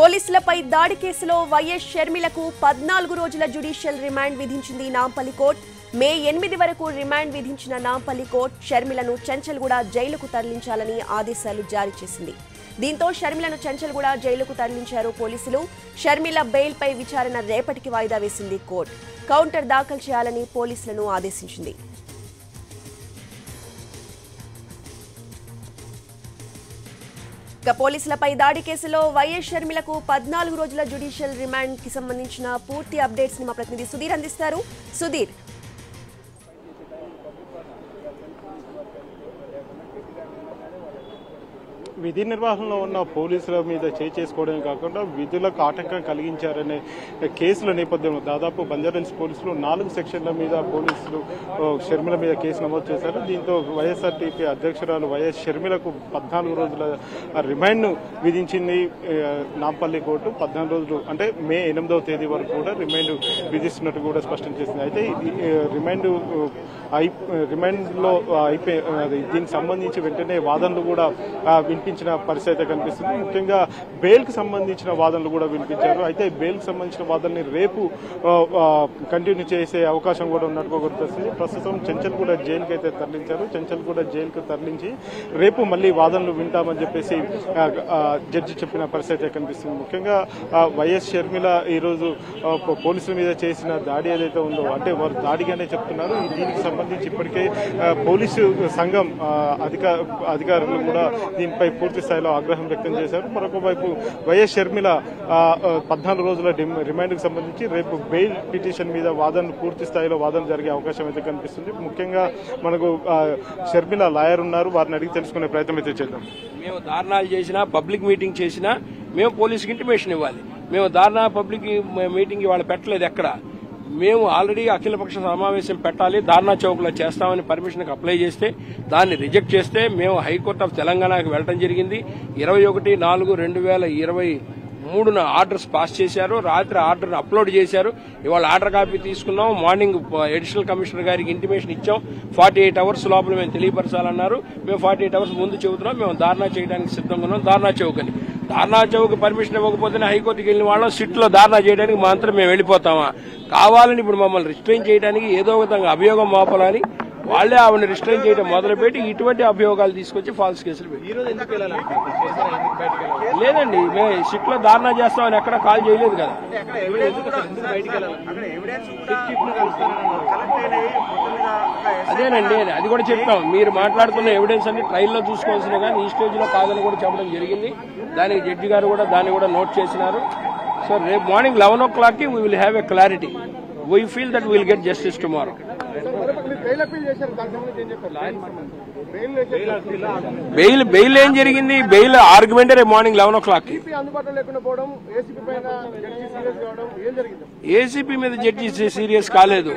పోలీసులపై దాడి కేసులో వైఎస్ షర్మిలకు పద్నాలుగు రోజుల జ్యుడిషియల్ రిమాండ్ విధించింది నాంపల్లి కోర్టు. మే ఎనిమిది వరకు రిమాండ్ విధించిన నాంపల్లి కోర్టు షర్మిలను చెంచల్గూడ జైలుకు తరలించాలని ఆదేశాలు జారీ చేసింది. దీంతో షర్మిలను చెంచల్గూడ జైలుకు తరలించారు పోలీసులు. షర్మిల బెయిల్పై విచారణ రేపటికి వాయిదా వేసింది కోర్టు. కౌంటర్ దాఖలు చేయాలని పోలీసులను ఆదేశించింది. ఇక పోలీసులపై దాడి కేసులో వైఎస్ షర్మిలకు పద్నాలుగు రోజుల జ్యుడిషియల్ రిమాండ్కి సంబంధించిన పూర్తి అప్డేట్స్ మా ప్రతినిధి సుధీర్ అందిస్తారు. సుధీర్ విధి నిర్వహణలో ఉన్న పోలీసుల మీద చేయి చేసుకోవడమే కాకుండా విధులకు ఆటంకం కలిగించారనే కేసుల నేపథ్యంలో దాదాపు బంజారాహిల్స్ పోలీసులు నాలుగు సెక్షన్ల మీద పోలీసులు షర్మిల మీద కేసు నమోదు చేశారు. దీంతో వైఎస్ఆర్టీపీ అధ్యక్షురాలు వైఎస్ షర్మిలకు పద్నాలుగు రోజుల రిమాండ్ను విధించింది నాంపల్లి కోర్టు. పద్నాలుగు రోజులు అంటే మే ఎనిమిదవ తేదీ వరకు కూడా రిమాండ్ విధిస్తున్నట్టు కూడా స్పష్టం చేసింది. అయితే రిమాండ్ అయి రిమాండ్లో అయిపోయి దీనికి సంబంధించి వెంటనే వాదనలు కూడా వినిపి వినిపించిన పరిస్థితి అయితే కనిపిస్తుంది. ముఖ్యంగా బెయిల్కి సంబంధించిన వాదనలు కూడా వినిపించారు. అయితే బెయిల్కి సంబంధించిన వాదనని రేపు కంటిన్యూ చేసే అవకాశం కూడా ఉన్నట్టుగా గుర్తొస్తుంది ప్రస్తుతం చెంచల్ కూడా జైలుకి అయితే తరలించారు. చెంచల్ కూడా జైలుకు తరలించి రేపు మళ్ళీ వాదనలు వింటామని చెప్పేసి జడ్జి చెప్పిన పరిస్థితి అయితే కనిపిస్తుంది. ముఖ్యంగా వైఎస్ షర్మిల ఈరోజు పోలీసుల మీద చేసిన దాడి ఏదైతే ఉందో అంటే వారు దాడిగానే చెప్తున్నారు. దీనికి సంబంధించి ఇప్పటికే పోలీసు సంఘం అధిక అధికారులు కూడా దీనిపై పూర్తి స్థాయిలో ఆగ్రహం వ్యక్తం చేశారు. మరొక వైపు వైఎస్ షర్మిల పద్నాలుగు రోజుల డిమ్- రిమాండ్కు సంబంధించి రేపు బెయిల్ పిటిషన్ మీద వాదనలు పూర్తి స్థాయిలో వాదన జరిగే అవకాశం అయితే కనిపిస్తుంది. ముఖ్యంగా మనకు షర్మిల లాయర్ ఉన్నారు. వారిని అడిగి తెలుసుకునే ప్రయత్నం అయితే చేద్దాం. మేము ధారణాలు చేసినా పబ్లిక్ మీటింగ్ చేసినా మేము పోలీసుకి ఇంటిమేషన్ ఇవ్వాలి. మేము దారుణ పబ్లిక్ మీటింగ్ ఇవాళ పెట్టలేదు ఎక్కడ. మేము ఆల్రెడీ అఖిలపక్ష సమావేశం పెట్టాలి ధారణా చౌక్లో చేస్తామని పర్మిషన్కి అప్లై చేస్తే దాన్ని రిజెక్ట్ చేస్తే మేము హైకోర్టు ఆఫ్ తెలంగాణకు వెళ్ళడం జరిగింది. ఇరవై ఒకటి నాలుగు రెండు వేల ఇరవై మూడున ఆర్డర్స్ పాస్ చేశారు. రాత్రి ఆర్డర్ అప్లోడ్ చేశారు. ఇవాళ ఆర్డర్ కాపీ తీసుకున్నాం. మార్నింగ్ అడిషనల్ కమిషనర్ గారికి ఇంటిమేషన్ ఇచ్చాం. ఫార్టీ ఎయిట్ అవర్స్ లోపల మేము తెలియపరచాలన్నారు. మేము ఫార్టీ ఎయిట్ అవర్స్ ముందు చెబుతున్నాం. మేము ధారణా చేయడానికి సిద్ధంగా ఉన్నాం. ధారణా చౌక్ అని. ధారణా చౌక్ పర్మిషన్ ఇవ్వకపోతేనే హైకోర్టుకి వెళ్ళిన వాళ్ళం సిట్లో ధారణా చేయడానికి మాత్రం మేము వెళ్ళిపోతామా? కావాలని ఇప్పుడు మమ్మల్ని రిస్ట్రైన్ చేయడానికి ఏదో విధంగా అభియోగం మోపాలని వాళ్ళే ఆవిడ రిస్ట్రైన్ చేయడం మొదలుపెట్టి ఇటువంటి అభియోగాలు తీసుకొచ్చి ఫాల్స్ కేసులు పెట్టి. లేదండి మేము సిట్లో ధారణా చేస్తామని ఎక్కడ కాల్ చేయలేదు కదా. అదేనండి అది కూడా చెప్తాం మీరు మాట్లాడుతున్న ఎవిడెన్స్ అన్ని ట్రైల్లో చూసుకోవాల్సిన కానీ ఈ స్టేజ్లో కాదని కూడా చెప్పడం జరిగింది. దానికి జడ్జి గారు కూడా దాన్ని కూడా నోట్ చేసినారు. సో రేపు మార్నింగ్ లెవెన్ ఓ క్లాక్కి we will have a clarity we feel that will get justice tomorrow bail bail ఏం జరిగింది? బెయిల్ ఆర్గ్యుమెంట్ రేపు morning eleven o'clock ACP మీద జడ్జి సీరియస్ కాలేదు.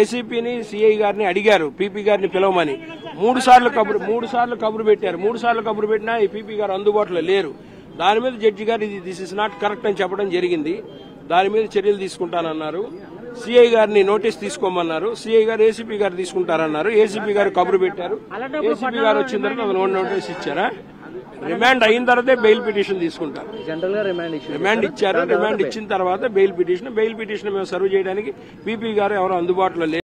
ఏసీపీని సిఐ గారిని అడిగారు పీపీ గారిని పిలవమని. మూడు సార్లు కబురు మూడు సార్లు కబురు పెట్టారు. మూడు సార్లు కబురు పెట్టినా ఈ పీపీ గారు అందుబాటులో లేరు. దాని మీద జడ్జి గారు ఇది దిస్ ఇస్ నాట్ కరెక్ట్ అని చెప్పడం జరిగింది. దాని మీద చర్యలు తీసుకుంటానన్నారు. సిఐ గారిని నోటీస్ తీసుకోమన్నారు. సిఐ గారు ఏసీపీ గారు తీసుకుంటారన్నారు. ఏసీపీ గారు కబురు పెట్టారు. ఏసీపీ గారు వచ్చిన తర్వాత నోటీస్ ఇచ్చారా? రిమాండ్ అయిన తర్వాతే బెయిల్ పిటిషన్ తీసుకుంటారు. జనరల్గా రిమాండ్ ఇచ్చారు. రిమాండ్ ఇచ్చిన తర్వాత బెయిల్ పిటిషన్ బెయిల్ పిటిషన్ మేము సర్వ్ చేయడానికి పీపీ గారు ఎవరు అందుబాటులో లేరు